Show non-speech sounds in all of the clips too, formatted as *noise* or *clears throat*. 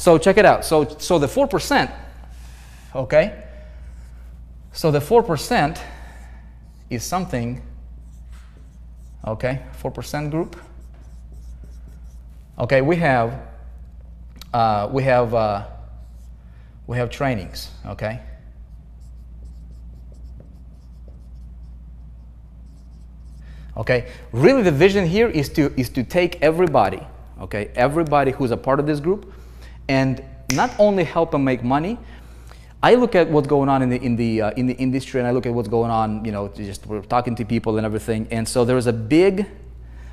So check it out. So, so the 4%, okay? So the 4% is something, okay, 4% group. Okay, we have, uh, we have, uh, we have trainings, okay? Okay, really the vision here is to, is to take everybody, okay, everybody who's a part of this group and not only help them make money, I look at what's going on in the in the uh, in the industry, and I look at what's going on. You know, just we're talking to people and everything, and so there is a big,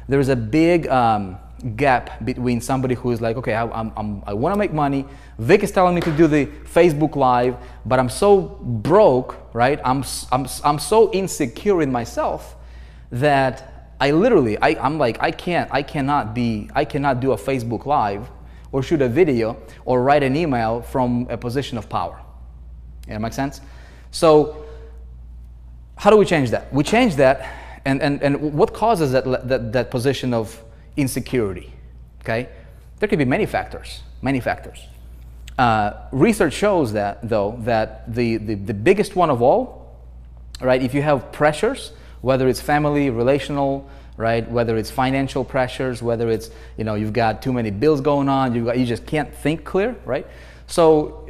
there is a big um, gap between somebody who is like, okay, I, I'm, I'm, i want to make money. Vick is telling me to do the Facebook Live, but I'm so broke, right? I'm I'm I'm so insecure in myself that I literally, I, I'm like, I can't, I cannot be, I cannot do a Facebook Live or shoot a video or write an email from a position of power. Yeah, that make sense? So, how do we change that? We change that, and, and, and what causes that, that, that position of insecurity? Okay? There could be many factors, many factors. Uh, research shows that, though, that the, the, the biggest one of all, right, if you have pressures, whether it's family, relational, right? Whether it's financial pressures, whether it's, you know, you've got too many bills going on, got, you just can't think clear, right? So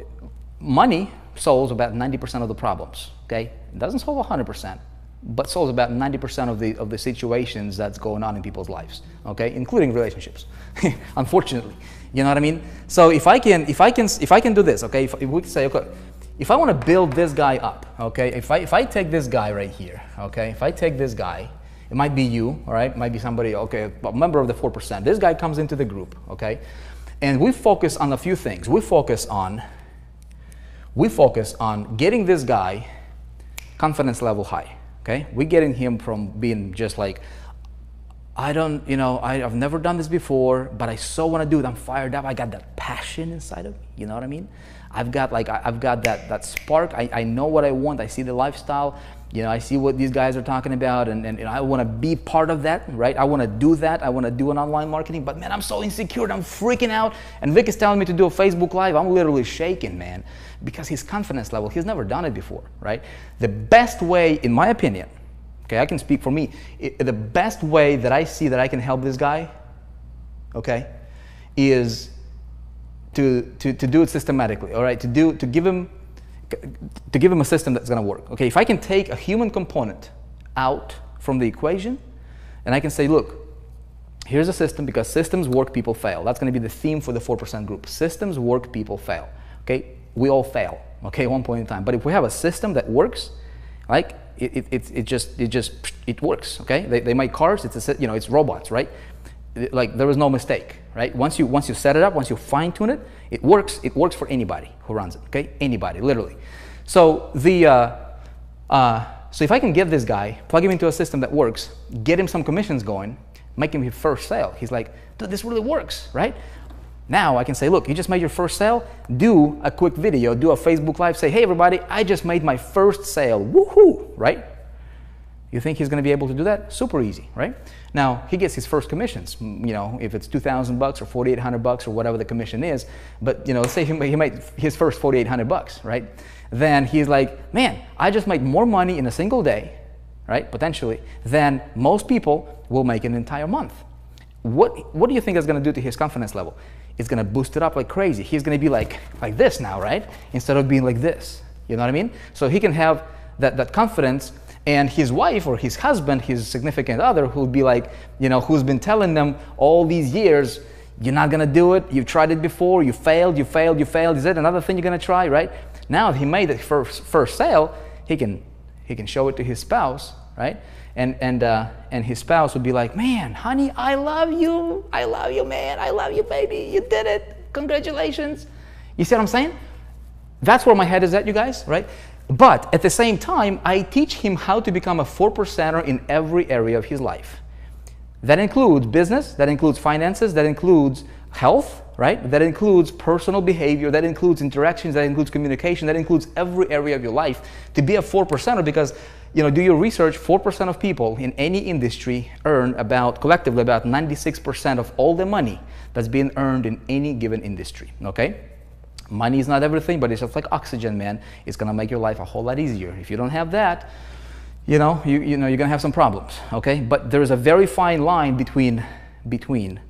money solves about 90% of the problems, okay? It doesn't solve 100%, but solves about 90% of the, of the situations that's going on in people's lives, okay? Including relationships, *laughs* unfortunately. You know what I mean? So if I can, if I can, if I can do this, okay, if, if we say, okay, if I want to build this guy up, okay, if I, if I take this guy right here, okay, if I take this guy, it might be you, all right, it might be somebody, okay, a member of the 4%. This guy comes into the group, okay, and we focus on a few things. We focus on, we focus on getting this guy confidence level high, okay? We're getting him from being just like, I don't, you know, I, have never done this before, but I so want to do it. I'm fired up. I got that passion inside of me. You know what I mean? I've got like I've got that that spark. I, I know what I want. I see the lifestyle. You know, I see what these guys are talking about, and, and, and I want to be part of that, right? I want to do that. I want to do an online marketing, but man, I'm so insecure. I'm freaking out. And Vick is telling me to do a Facebook Live. I'm literally shaking, man, because his confidence level, he's never done it before, right? The best way, in my opinion, okay, I can speak for me, it, the best way that I see that I can help this guy, okay, is to, to, to do it systematically, all right? To, do, to, give him, to give him a system that's gonna work. Okay, if I can take a human component out from the equation and I can say, look, here's a system because systems work, people fail. That's gonna be the theme for the 4% group. Systems work, people fail. Okay, we all fail, okay, at one point in time. But if we have a system that works, like it, it, it, just it just it works okay they, they make cars it's a, you know it's robots right like there was no mistake, right? Once you once you set it up, once you fine tune it, it works. It works for anybody who runs it. Okay, anybody, literally. So the uh, uh, so if I can get this guy, plug him into a system that works, get him some commissions going, make him his first sale. He's like, dude, this really works, right? Now I can say, look, you just made your first sale. Do a quick video, do a Facebook Live, say, hey everybody, I just made my first sale. Woohoo, right? You think he's going to be able to do that? Super easy, right? Now he gets his first commissions. You know, if it's two thousand bucks or forty eight hundred bucks or whatever the commission is. But you know, let's say he, he made his first forty eight hundred bucks, right? Then he's like, man, I just made more money in a single day, right? Potentially than most people will make in an entire month. What what do you think that's going to do to his confidence level? It's going to boost it up like crazy. He's going to be like like this now, right? Instead of being like this. You know what I mean? So he can have that that confidence and his wife or his husband, his significant other, who'll be like, you know, who's been telling them all these years, you're not gonna do it, you've tried it before, you failed, you failed, you failed, is it another thing you're gonna try, right? Now he made the first, first sale, he can, he can show it to his spouse, right? And, and, uh, and his spouse would be like, man, honey, I love you, I love you, man, I love you, baby, you did it, congratulations. You see what I'm saying? That's where my head is at, you guys, right? But at the same time, I teach him how to become a four percenter in every area of his life. That includes business, that includes finances, that includes health, right? That includes personal behavior, that includes interactions, that includes communication, that includes every area of your life. To be a four percenter, because you know, do your research, 4% of people in any industry earn about, collectively, about 96% of all the money that's being earned in any given industry, okay? Money is not everything, but it's just like oxygen, man. It's gonna make your life a whole lot easier. If you don't have that, you know, you, you know, you're gonna have some problems, okay? But there's a very fine line between, between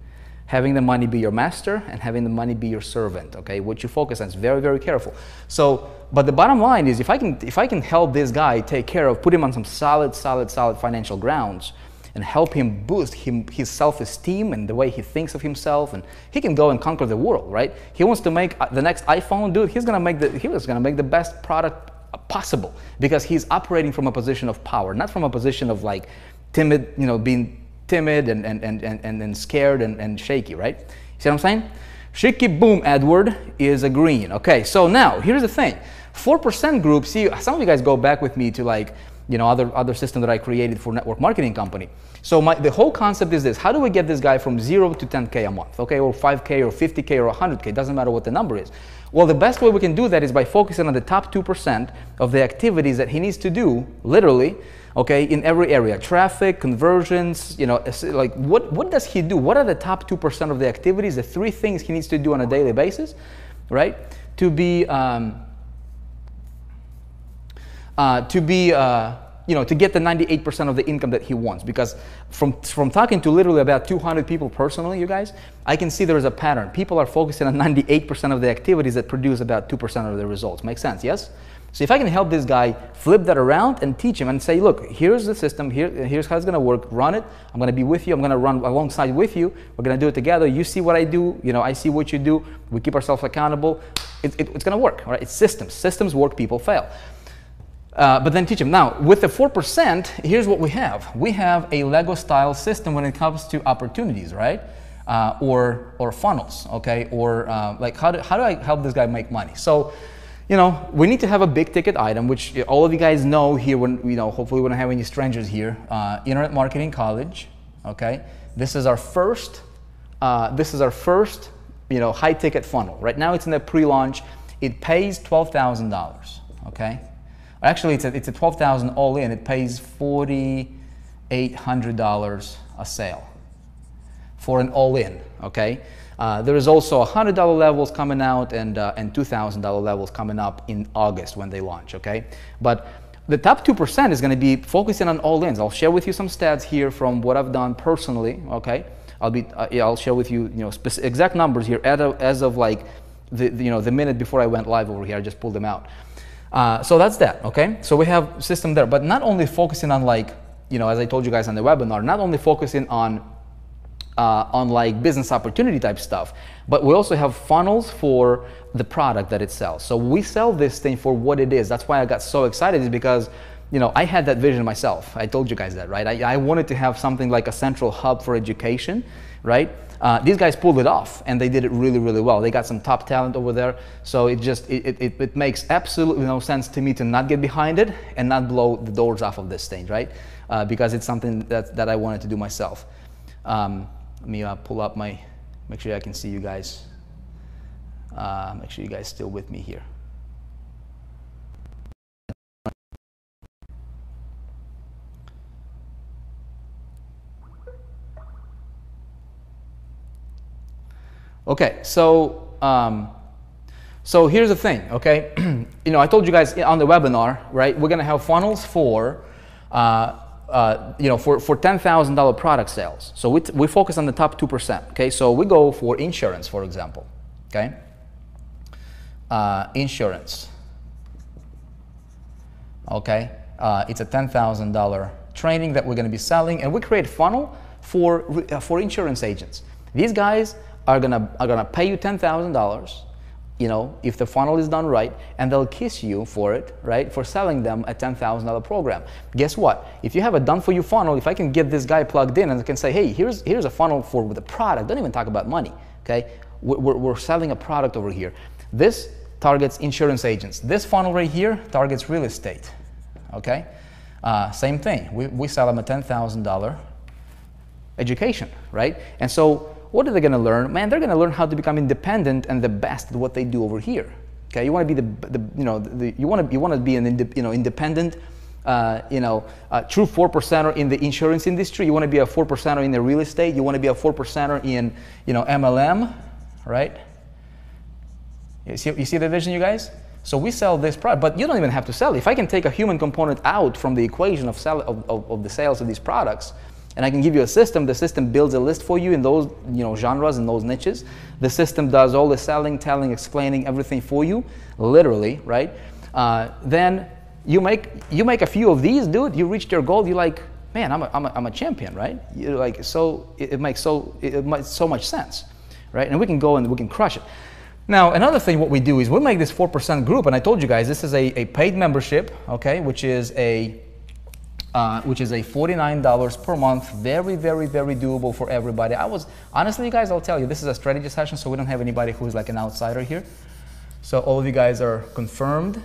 having the money be your master and having the money be your servant okay what you focus on is very very careful so but the bottom line is if i can if i can help this guy take care of put him on some solid solid solid financial grounds and help him boost him, his self-esteem and the way he thinks of himself and he can go and conquer the world right he wants to make uh, the next iphone dude he's gonna make the he was gonna make the best product possible because he's operating from a position of power not from a position of like timid you know being timid and, and, and, and, and scared and, and shaky, right? See what I'm saying? Shaky boom, Edward is a green. Okay, so now here's the thing. 4% group, see, some of you guys go back with me to like, you know, other, other system that I created for network marketing company. So my, the whole concept is this, how do we get this guy from zero to 10K a month, okay, or 5K or 50K or 100K, doesn't matter what the number is. Well, the best way we can do that is by focusing on the top 2% of the activities that he needs to do, literally, okay, in every area, traffic, conversions, you know, like what, what does he do? What are the top 2% of the activities, the three things he needs to do on a daily basis, right? To be, um, uh, to be, uh, you know, to get the 98% of the income that he wants. Because from, from talking to literally about 200 people personally, you guys, I can see there is a pattern. People are focusing on 98% of the activities that produce about 2% of the results. Make sense, yes? So if I can help this guy flip that around and teach him and say, look, here's the system, here, here's how it's gonna work, run it, I'm gonna be with you, I'm gonna run alongside with you, we're gonna do it together, you see what I do, you know, I see what you do, we keep ourselves accountable, it, it, it's gonna work, right? It's systems, systems work, people fail. Uh, but then teach them. Now, with the 4%, here's what we have. We have a Lego style system when it comes to opportunities, right? Uh, or, or funnels, okay? Or uh, like, how do, how do I help this guy make money? So, you know, we need to have a big ticket item, which all of you guys know here when, you know, hopefully we don't have any strangers here. Uh, Internet Marketing College, okay? This is our first, uh, this is our first, you know, high ticket funnel. Right now it's in the pre-launch. It pays $12,000, okay? Actually, it's a, it's a 12000 all in. It pays $4,800 a sale for an all in, okay? Uh, there is also $100 levels coming out and, uh, and $2,000 levels coming up in August when they launch, okay? But the top 2% is going to be focusing on all ins. I'll share with you some stats here from what I've done personally, okay? I'll be, uh, I'll share with you, you know, exact numbers here as of, as of like the, the, you know, the minute before I went live over here. I just pulled them out. Uh, so that's that, okay? So we have system there, but not only focusing on like, you know, as I told you guys on the webinar, not only focusing on uh, on like business opportunity type stuff, but we also have funnels for the product that it sells. So we sell this thing for what it is. That's why I got so excited is because, you know, I had that vision myself. I told you guys that, right? I, I wanted to have something like a central hub for education, right? Uh, these guys pulled it off and they did it really, really well. They got some top talent over there. So it just, it, it, it makes absolutely no sense to me to not get behind it and not blow the doors off of this thing, right? Uh, because it's something that, that I wanted to do myself. Um, let me uh, pull up my, make sure I can see you guys. Uh, make sure you guys still with me here. Okay, so um, so here's the thing. Okay, *clears throat* you know I told you guys on the webinar, right? We're gonna have funnels for. Uh, uh, you know, for, for $10,000 product sales. So we, we focus on the top 2%, okay? So we go for insurance, for example, okay? Uh, insurance, okay? Uh, it's a $10,000 training that we're gonna be selling and we create funnel for, uh, for insurance agents. These guys are gonna, are gonna pay you $10,000 you know, if the funnel is done right, and they'll kiss you for it, right, for selling them a $10,000 program. Guess what? If you have a done for you funnel, if I can get this guy plugged in and I can say, hey, here's, here's a funnel for the product, don't even talk about money, okay? We're, we're selling a product over here. This targets insurance agents. This funnel right here targets real estate, okay? Uh, same thing, we, we sell them a $10,000 education, right? And so what are they going to learn? Man, they're going to learn how to become independent and the best at what they do over here. Okay, you want to be the, the you know the, you want to you want to be an you know independent, uh, you know true four percenter in the insurance industry. You want to be a four percenter in the real estate. You want to be a four percenter in you know MLM, right? You see, you see the vision, you guys? So we sell this product, but you don't even have to sell. If I can take a human component out from the equation of, sell, of, of, of the sales of these products, and I can give you a system. The system builds a list for you in those you know genres and those niches. The system does all the selling, telling, explaining everything for you, literally, right? Uh, then you make you make a few of these, dude. You reached your goal. You're like, man, I'm a, I'm a, I'm a champion, right? You're like so it, it makes so it, it makes so much sense, right? And we can go and we can crush it. Now, another thing what we do is we make this 4% group, and I told you guys this is a, a paid membership, okay, which is a uh, which is a $49 per month. Very, very, very doable for everybody. I was, honestly, you guys, I'll tell you, this is a strategy session, so we don't have anybody who's like an outsider here. So all of you guys are confirmed.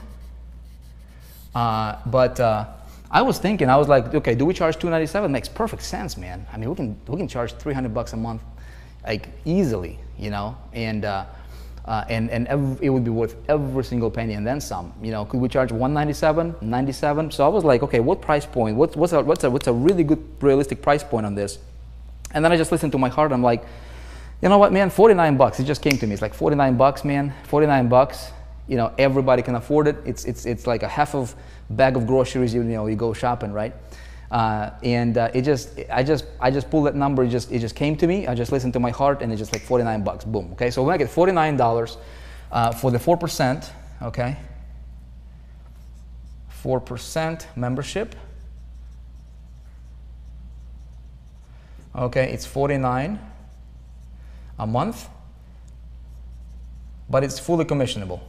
Uh, but uh, I was thinking, I was like, okay, do we charge 297? Makes perfect sense, man. I mean, we can, we can charge 300 bucks a month, like easily, you know? And, uh, and, and every, it would be worth every single penny and then some. You know, could we charge 197, 97? So I was like, okay, what price point? What's, what's, a, what's, a, what's a really good, realistic price point on this? And then I just listened to my heart. I'm like, you know what, man, 49 bucks. It just came to me. It's like 49 bucks, man, 49 bucks. You know, everybody can afford it. It's, it's, it's like a half of bag of groceries, you know, you go shopping, right? Uh, and uh, it just, I just, I just pulled that number. It just, it just came to me. I just listened to my heart, and it's just like 49 bucks. Boom. Okay, so when I get 49 dollars uh, for the four percent, okay, four percent membership. Okay, it's 49 a month, but it's fully commissionable.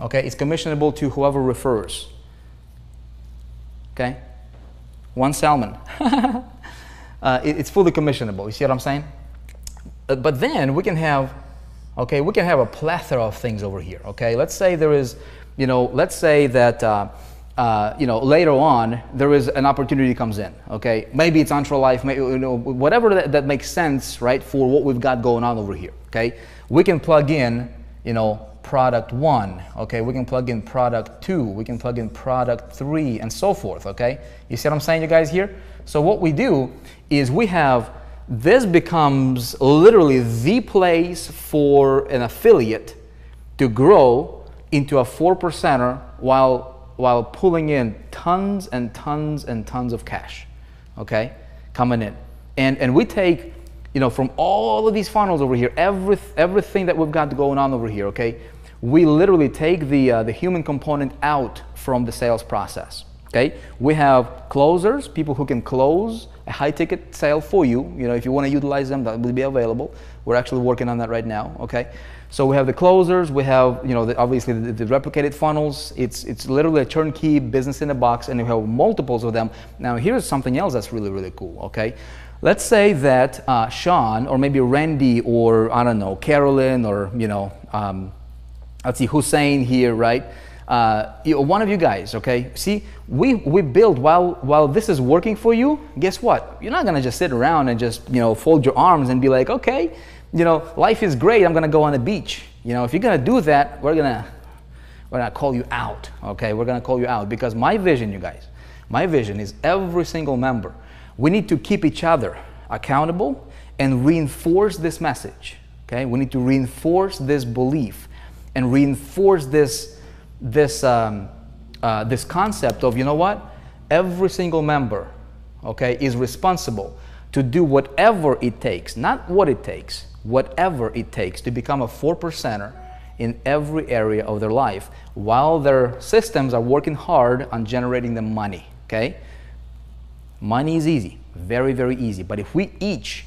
Okay, it's commissionable to whoever refers okay? One salmon. *laughs* uh, it, it's fully commissionable. You see what I'm saying? Uh, but then we can have, okay, we can have a plethora of things over here, okay? Let's say there is, you know, let's say that, uh, uh, you know, later on there is an opportunity comes in, okay? Maybe it's ultra Life, maybe, you know, whatever that, that makes sense, right, for what we've got going on over here, okay? We can plug in, you know, product one, okay? We can plug in product two, we can plug in product three, and so forth, okay? You see what I'm saying, you guys here? So what we do is we have, this becomes literally the place for an affiliate to grow into a four percenter while, while pulling in tons and tons and tons of cash, okay? Coming in. And, and we take you know, from all of these funnels over here, every, everything that we've got going on over here, okay, we literally take the, uh, the human component out from the sales process. Okay, we have closers, people who can close a high ticket sale for you. You know, if you want to utilize them, that will be available. We're actually working on that right now. Okay, so we have the closers, we have you know the, obviously the, the, replicated funnels. It's it's literally a turnkey business in a box, and we have multiples of them. Now here's something else that's really really cool. Okay, let's say that uh, Sean or maybe Randy or I don't know Carolyn or you know. Um, let's see, Hussein here, right? Uh, one of you guys, okay? See, we, we build while, while this is working for you, guess what? You're not gonna just sit around and just, you know, fold your arms and be like, okay, you know, life is great, I'm gonna go on the beach. You know, if you're gonna do that, we're gonna, we're gonna call you out, okay? We're gonna call you out because my vision, you guys, my vision is every single member, we need to keep each other accountable and reinforce this message, okay? We need to reinforce this belief and reinforce this, this, um, uh, this concept of, you know what? Every single member, okay, is responsible to do whatever it takes, not what it takes, whatever it takes to become a four percenter in every area of their life while their systems are working hard on generating the money, okay? Money is easy, very, very easy. But if we each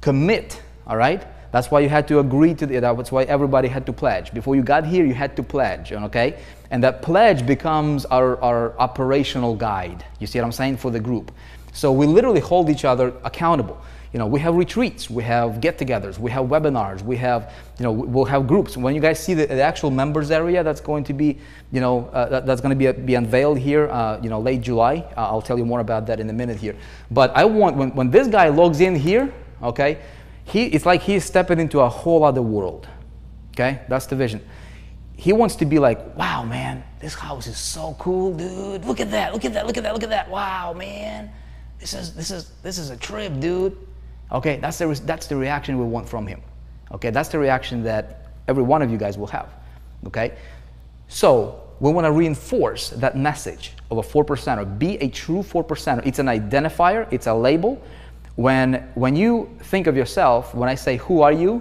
commit, all right, that's why you had to agree to the, that's why everybody had to pledge. Before you got here, you had to pledge, okay? And that pledge becomes our, our operational guide. You see what I'm saying? For the group. So we literally hold each other accountable. you know, we have retreats, we have get-togethers, we have webinars, we have, you know, we'll have groups. When you guys see the, the actual members area, that's going to be, you know, uh, that, that's going to be, be unveiled here, uh, you know, late July. Uh, I'll tell you more about that in a minute here. But I want, when, when this guy logs in here, okay, he, it's like he's stepping into a whole other world. Okay, that's the vision. He wants to be like, wow, man, this house is so cool, dude. Look at that, look at that, look at that, look at that. Wow, man, this is this is this is a trip, dude. Okay, that's the that's the reaction we want from him. Okay, that's the reaction that every one of you guys will have. Okay, so we want to reinforce that message of a four percenter. Be a true four percenter. It's an identifier. It's a label. When when you think of yourself, when I say who are you,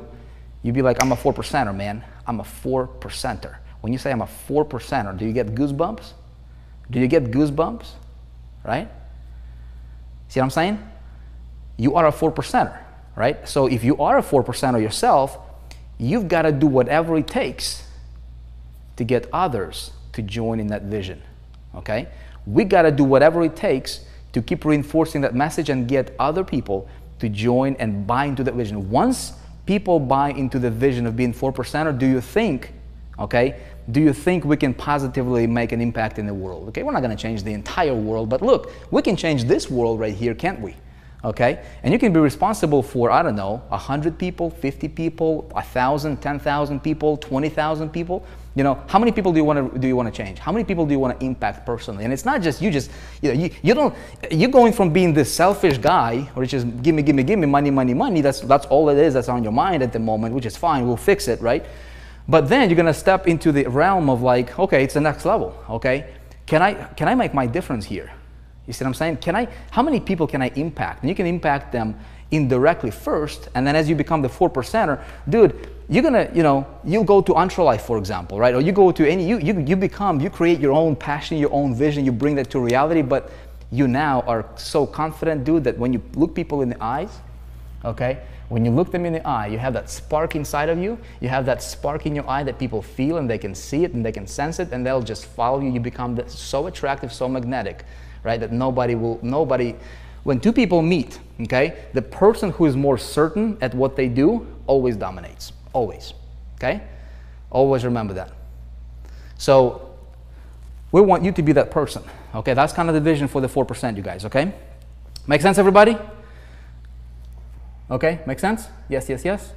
you'd be like, I'm a four percenter, man. I'm a four percenter. When you say I'm a four percenter, do you get goosebumps? Do you get goosebumps? Right? See what I'm saying? You are a four percenter, right? So if you are a four percenter yourself, you've got to do whatever it takes to get others to join in that vision. Okay? We got to do whatever it takes to keep reinforcing that message and get other people to join and buy into that vision. Once people buy into the vision of being 4% or do you think, okay, do you think we can positively make an impact in the world? Okay, we're not going to change the entire world, but look, we can change this world right here, can't we? Okay, and you can be responsible for, I don't know, 100 people, 50 people, 1,000, 10,000 people, 20,000 people. You know, how many people do you want to do you want to change? How many people do you want to impact personally? And it's not just you just you know you, you don't you're going from being this selfish guy which is give me give me give me money money money. That's that's all it is. That's on your mind at the moment, which is fine. We'll fix it, right? But then you're gonna step into the realm of like, okay, it's the next level. Okay, can I can I make my difference here? You see what I'm saying? Can I? How many people can I impact? And you can impact them indirectly first, and then as you become the four percenter, dude, you're gonna, you know, you go to Ultralife, for example, right? Or you go to any, you, you, you become, you create your own passion, your own vision, you bring that to reality, but you now are so confident, dude, that when you look people in the eyes, okay, when you look them in the eye, you have that spark inside of you, you have that spark in your eye that people feel and they can see it and they can sense it and they'll just follow you. You become so attractive, so magnetic, right, that nobody will, nobody, when two people meet, okay, the person who is more certain at what they do always dominates, always, okay? Always remember that. So we want you to be that person, okay? That's kind of the vision for the 4%, you guys, okay? Make sense, everybody? Okay, make sense? Yes, yes, yes?